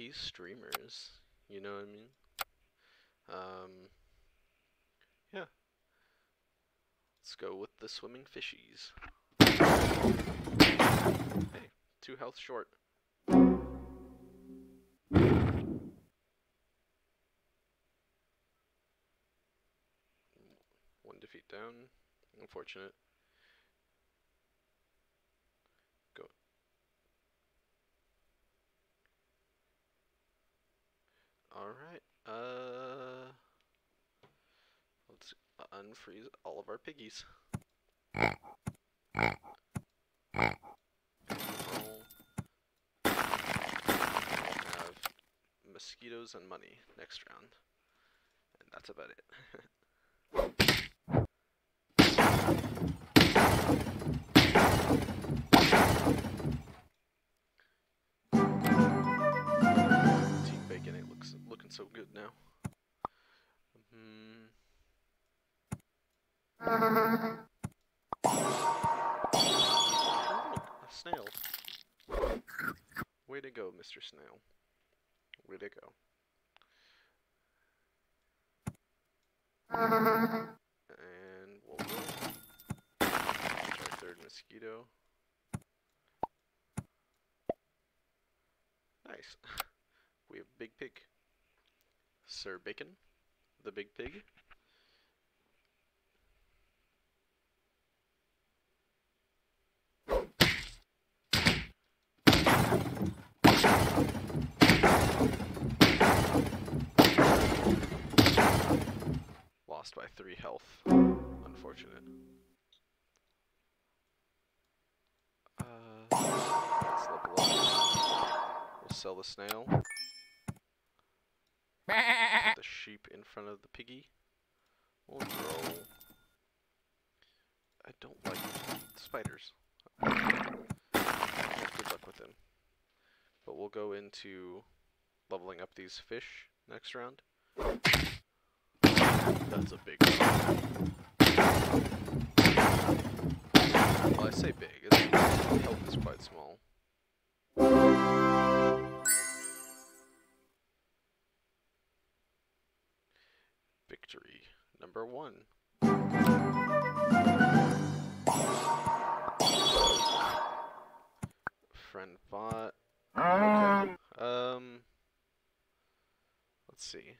lucky streamers. You know what I mean? Um, yeah. Let's go with the swimming fishies. Hey, two health short. One defeat down. Unfortunate. Go. Alright, uh... Let's unfreeze all of our piggies. Mosquitoes and money next round. And that's about it. Oh, a snail. Way to go, Mr. Snail. Way to go. And we'll. Try third mosquito. Nice. we have Big Pig. Sir Bacon, the Big Pig. Lost by three health. Unfortunate. Uh, let's level. We'll sell the snail. The sheep in front of the piggy. Oh, we'll roll. I don't like spiders. Good luck with them. But we'll go into leveling up these fish next round. That's a big one. Well, I say big. Its health is quite small. Victory number one. Friend bot. Okay. Um. Let's see.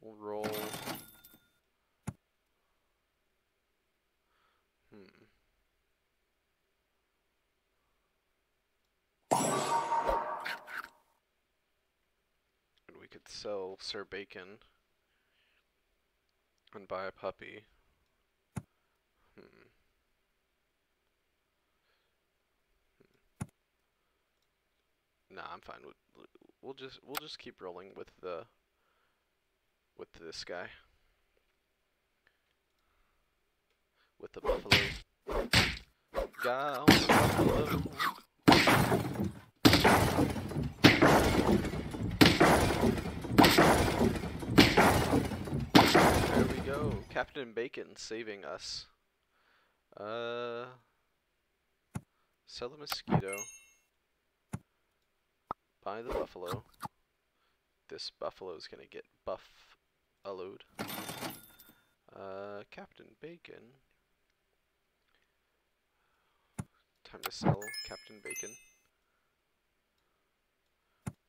We'll roll. Hmm. And we could sell Sir Bacon and buy a puppy. Hmm. Nah, I'm fine. We'll, we'll just we'll just keep rolling with the with this guy. With the buffalo. Guy on the buffalo. There we go. Captain Bacon saving us. Uh, sell the mosquito. Buy the buffalo. This buffalo's gonna get buff-aloed. Uh, Captain Bacon. Time to sell Captain Bacon.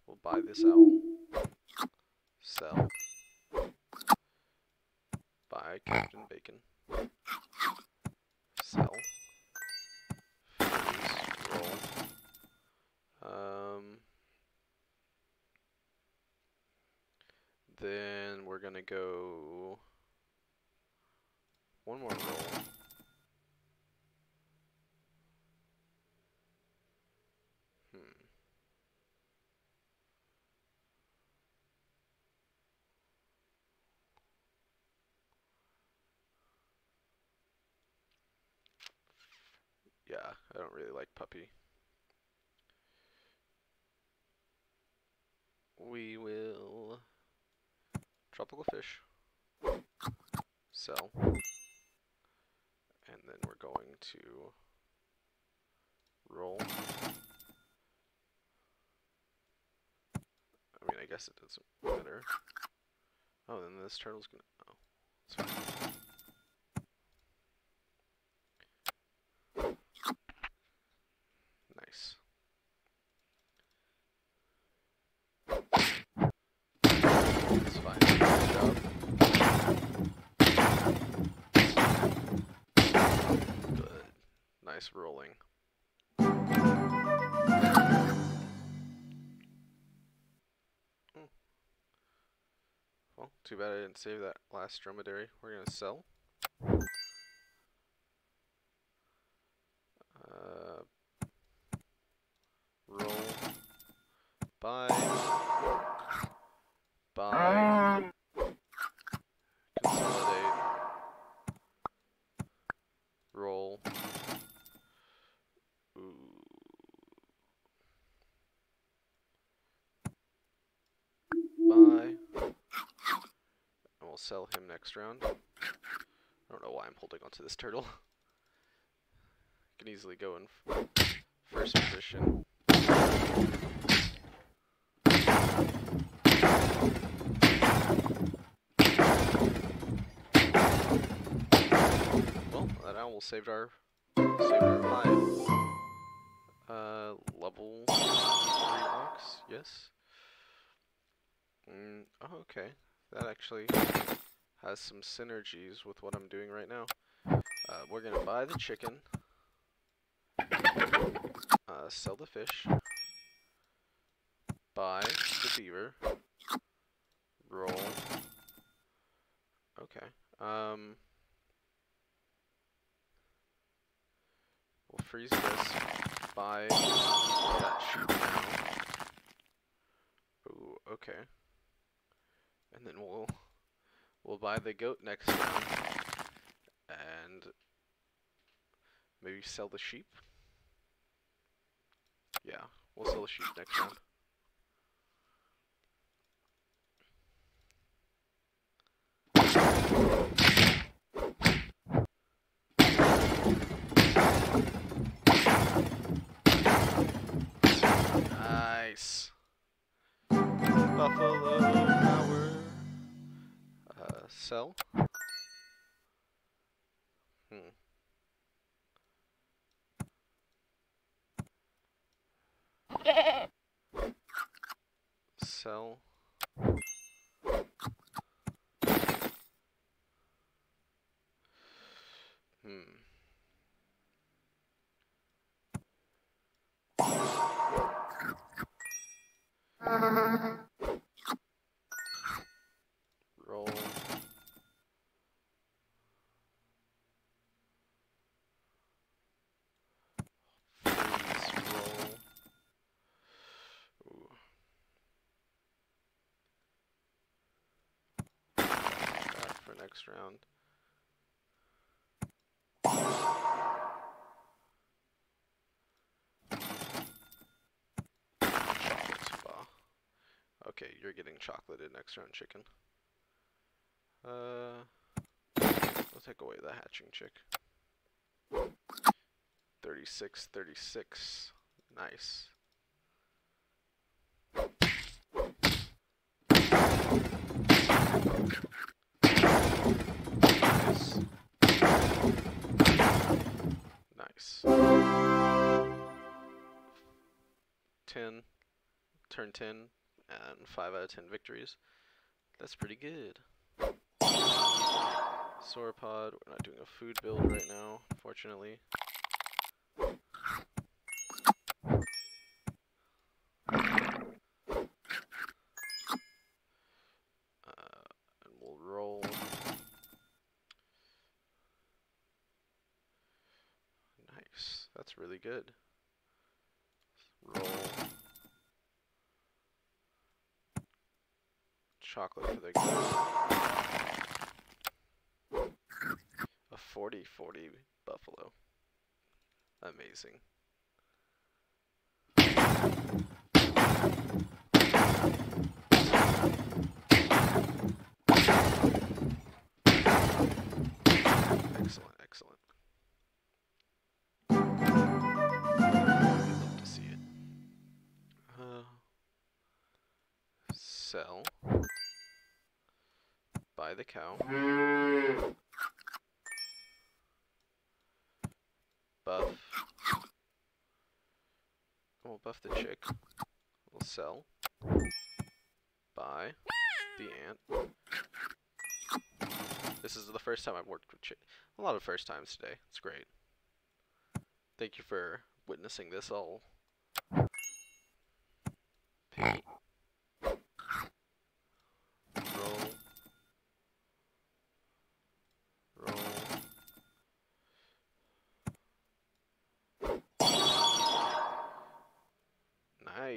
We'll buy this owl. Sell. Buy Captain Bacon. Sell. Um. Then we're gonna go one more roll. Hmm. Yeah, I don't really like puppy. We will tropical fish, sell, and then we're going to roll. I mean, I guess it doesn't matter. Oh, then this turtle's gonna. Oh, it's fine. Nice. It's fine. Good job. Good. Rolling. Hmm. Well, too bad I didn't save that last dromedary. We're gonna sell. Uh, roll. Buy. Buy. Consolidate. Roll. Ooh. Buy. And we'll sell him next round. I don't know why I'm holding onto this turtle. Can easily go in first position. Well, that owl saved our saved our life. Uh, level three ox, yes. Mm, oh, okay. That actually has some synergies with what I'm doing right now. Uh, we're gonna buy the chicken, uh, sell the fish, buy the beaver, roll. Okay. Um, we'll freeze this. Buy. Ooh, okay. And then we'll we'll buy the goat next round and maybe sell the sheep. Yeah, we'll sell the sheep next round. Nice. Buffalo sell. Hmm. Sell. Hmm. Roll. Freeze roll. Ooh. That for next round. Okay, you're getting chocolated next round, chicken. Uh, we'll take away the hatching chick. 36, 36. Nice. Nice. 10, turn 10, and 5 out of 10 victories. That's pretty good. Sauropod, we're not doing a food build right now, fortunately. Uh, and we'll roll. Nice, that's really good. Roll. Chocolate for the goat. A 40 40 buffalo. Amazing. Excellent, excellent. I'd love to see it. Uh. Buy the cow. Buff. We'll buff the chick. We'll sell. Buy the ant. This is the first time I've worked with chick. A lot of first times today. It's great. Thank you for witnessing this all. Piggy. Roll. Roll.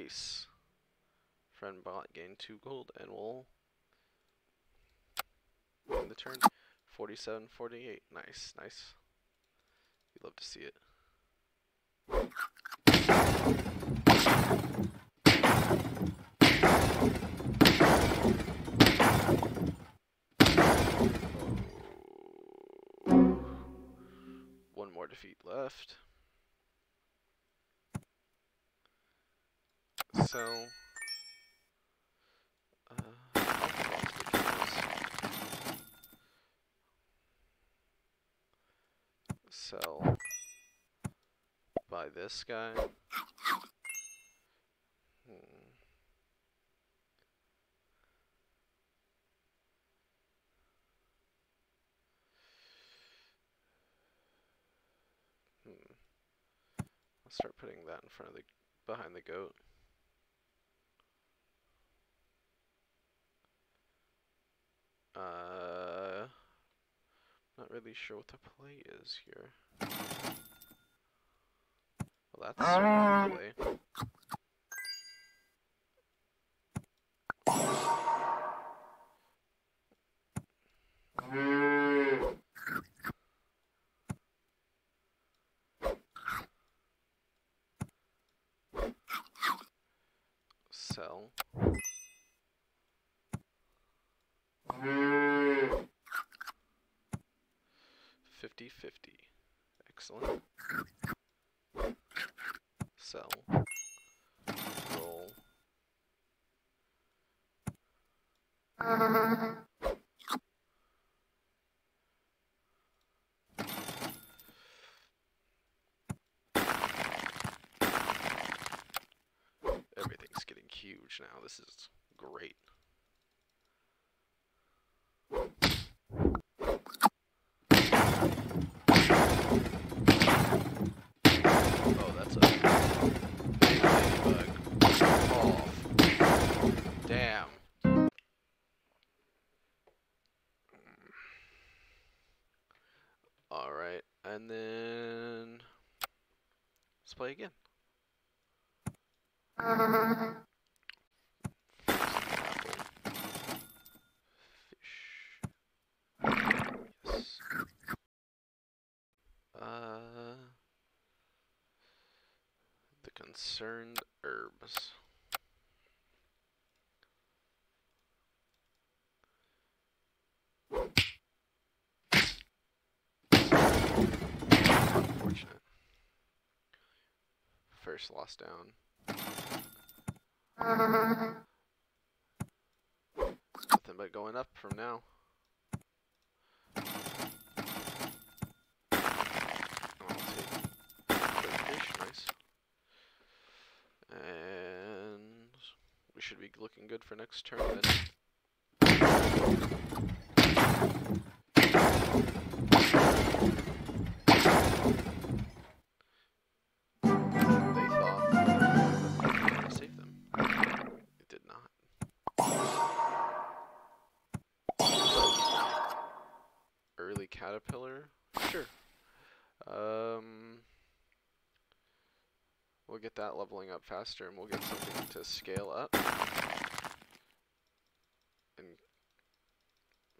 Nice. Friend bot gained two gold and we'll win the turn. 47, 48. Nice, nice. You love to see it. Oh. One more defeat left. So, uh. Sell. Buy this guy. Hmm. Hmm. I'll start putting that in front of the behind the goat. Uh, not really sure what the play is here. Well, that's a 50. Excellent. Sell. And then let's play again. Fish. Yes. Uh, the concerned herbs. Unfortunate. Loss down. Nothing but going up from now. And we should be looking good for next turn then. Caterpillar? Sure. Um, we'll get that leveling up faster and we'll get something to scale up. And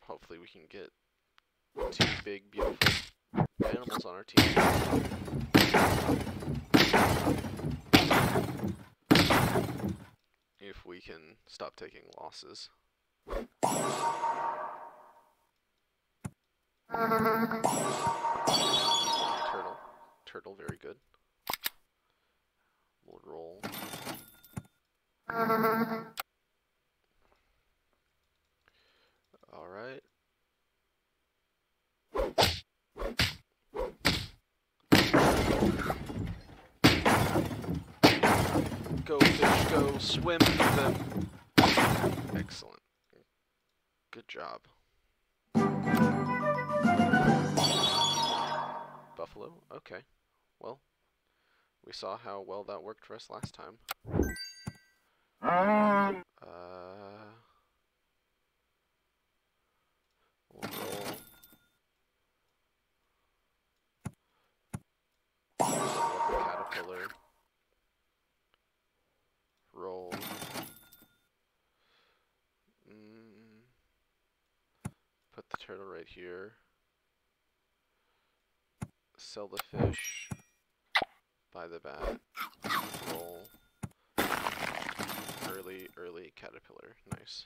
hopefully we can get two big, beautiful animals on our team. If we can stop taking losses. Turtle. Turtle, very good. We'll roll. Alright. Go fish, go swim with them. Excellent. Good job. Buffalo? Okay. Well, we saw how well that worked for us last time. Uh, we'll roll. caterpillar. Roll. Mm. Put the turtle right here. Sell the fish. Buy the bat. Roll. Early, early caterpillar. Nice.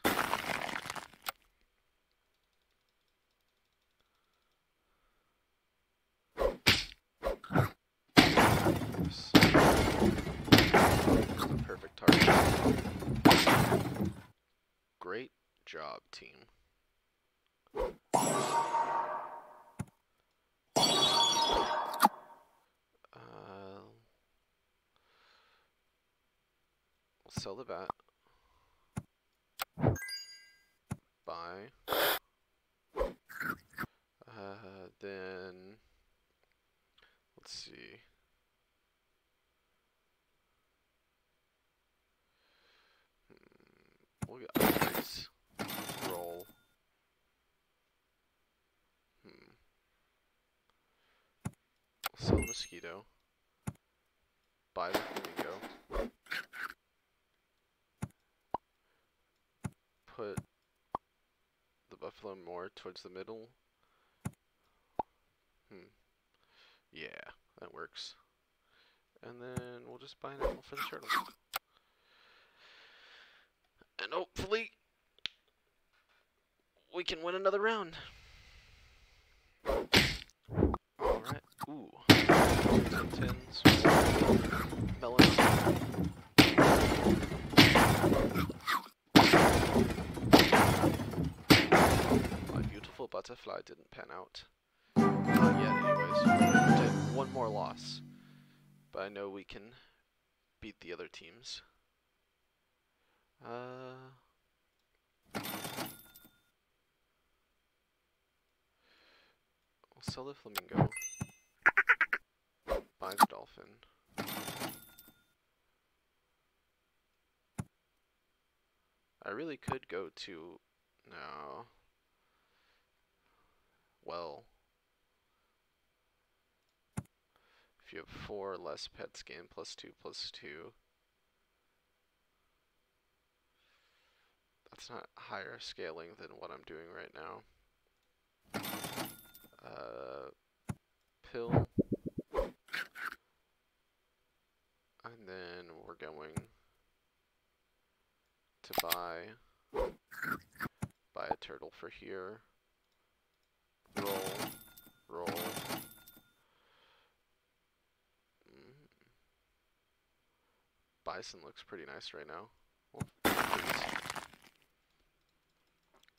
Perfect target. Great job, team. Sell the bat. Buy. Uh, then let's see. Hmm, We'll get upgrades. Roll. Hmm. Sell mosquito. Buy the flamingo. Put the buffalo more towards the middle. Hmm. Yeah, that works. And then we'll just buy an animal for the turtle. And hopefully we can win another round. Alright. Ooh. Tins. Melon. My beautiful butterfly didn't pan out. Not yet, anyways. One more loss. But I know we can beat the other teams. Uh. We'll sell the flamingo. Buy the dolphin. I really could go to no. Well, if you have four less pets gain plus two plus two, that's not higher scaling than what I'm doing right now. Uh, pill. And then we're going to buy buy a turtle for here. Roll, roll. Bison looks pretty nice right now.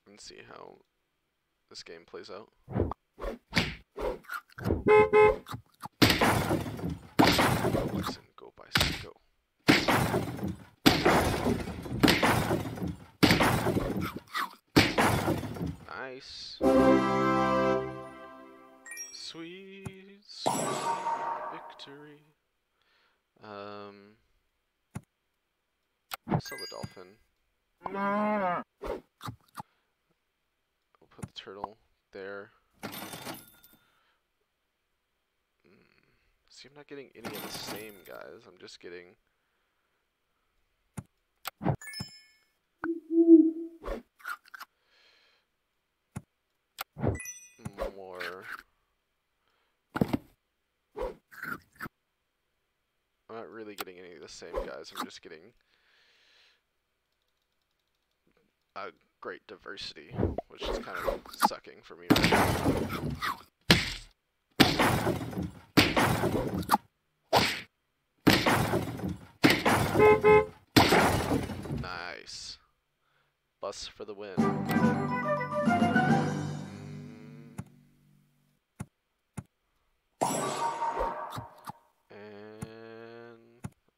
And see how this game plays out. Sell the dolphin. We'll put the turtle there. Mm. See, I'm not getting any of the same guys. I'm just getting. More. I'm not really getting any of the same guys. I'm just getting a great diversity, which is kind of sucking for me. Nice. Bus for the win. Mm. And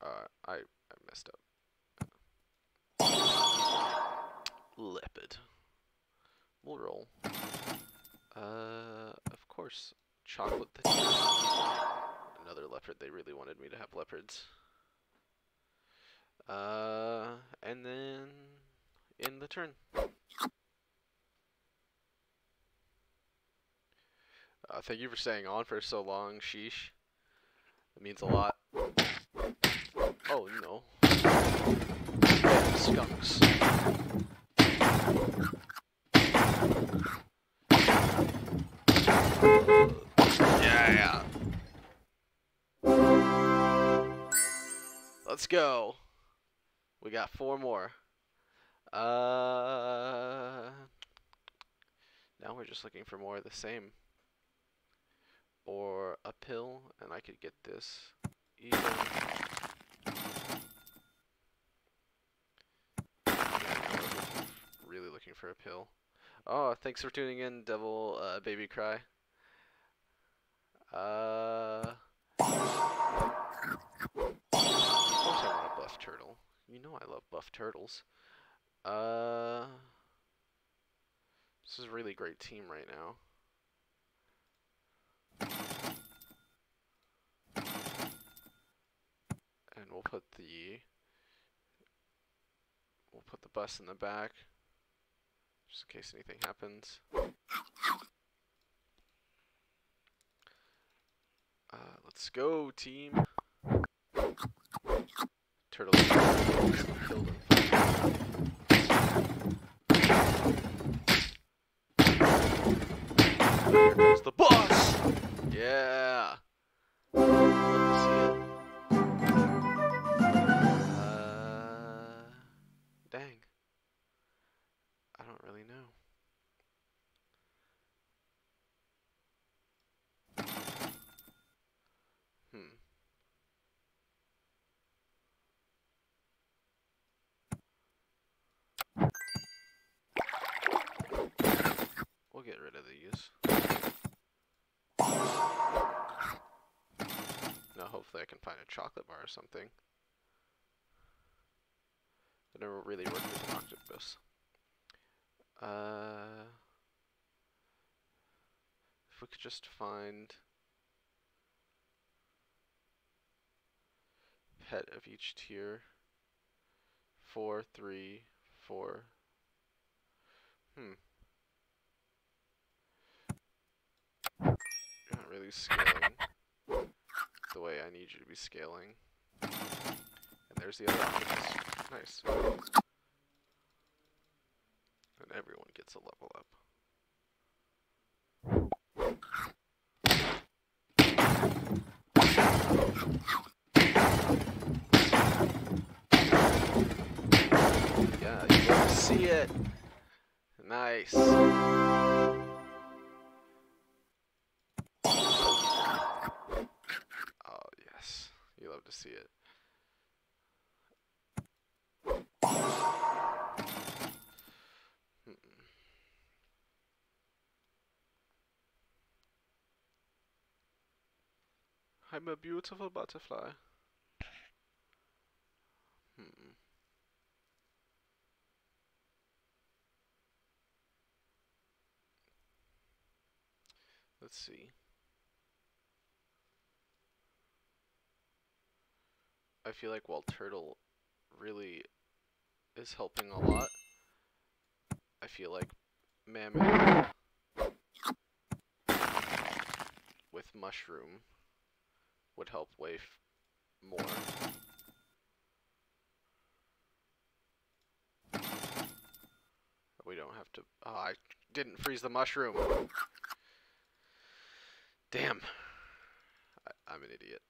uh, I I messed up. Roll. Uh, of course, chocolate the Another leopard. They really wanted me to have leopards. Uh, and then in the turn. Uh, thank you for staying on for so long, sheesh. It means a lot. Oh, no. Skunks. Go. We got four more. Uh, now we're just looking for more of the same. Or a pill, and I could get this even. really looking for a pill. Oh, thanks for tuning in, Devil uh, Baby Cry. Uh, turtle. You know I love buff turtles. Uh, this is a really great team right now. And we'll put the we'll put the bus in the back just in case anything happens. Uh, let's go, team. Turtle killed him. The boss! Yeah! Hopefully I can find a chocolate bar or something. I never really worked with an octopus. Uh, if we could just find pet of each tier. Four, three, four. Hmm. You're not really scaling the way I need you to be scaling. And there's the other octopus. Nice. And everyone gets a level up. Yeah, you see it. Nice. To see it. I'm a beautiful butterfly. Hmm. Let's see. I feel like while Turtle really is helping a lot, I feel like Mammoth with Mushroom would help way more. We don't have to. Oh, I didn't freeze the mushroom. Damn. I, I'm an idiot.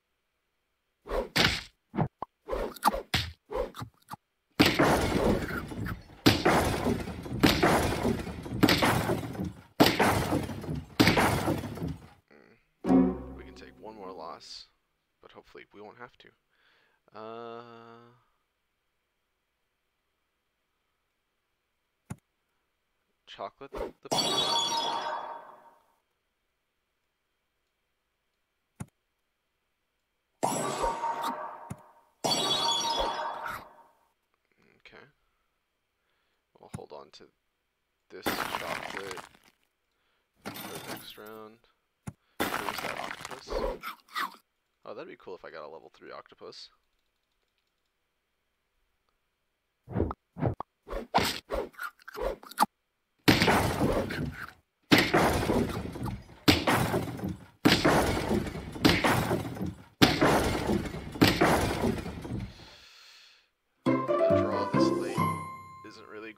One more loss, but hopefully we won't have to. Uh, chocolate the. Okay. We'll hold on to this chocolate for the next round. Octopus. Oh, that'd be cool if I got a level 3 octopus.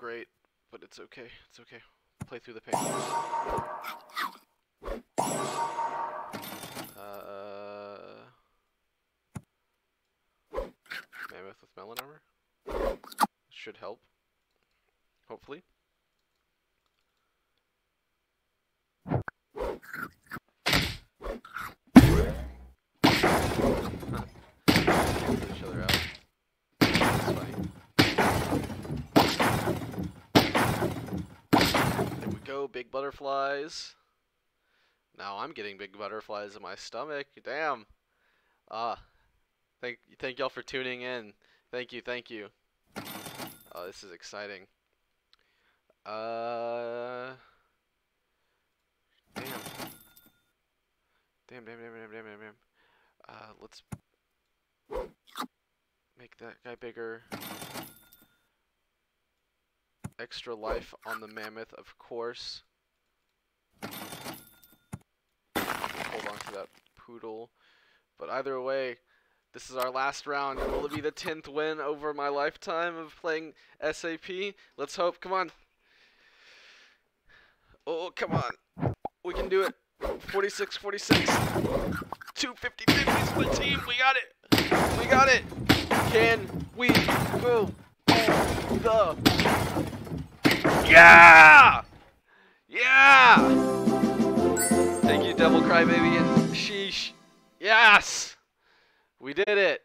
great, but it's okay. It's okay. Play through the pain. Uh, mammoth with melon armor should help. Hopefully. big butterflies. Now I'm getting big butterflies in my stomach. Damn. Ah. Thank thank y'all for tuning in. Thank you, thank you. Oh, this is exciting. Uh Damn. Damn, damn, damn, damn, damn, damn, damn. Uh, let's make that guy bigger extra life on the mammoth, of course. Hold on to that poodle. But either way, this is our last round. Will it be the 10th win over my lifetime of playing SAP? Let's hope. Come on. Oh, come on. We can do it. 46, 46. 250, 50 split team. We got it. We got it. Can we go the yeah! Yeah! Thank you, Devil Crybaby and Sheesh. Yes! We did it!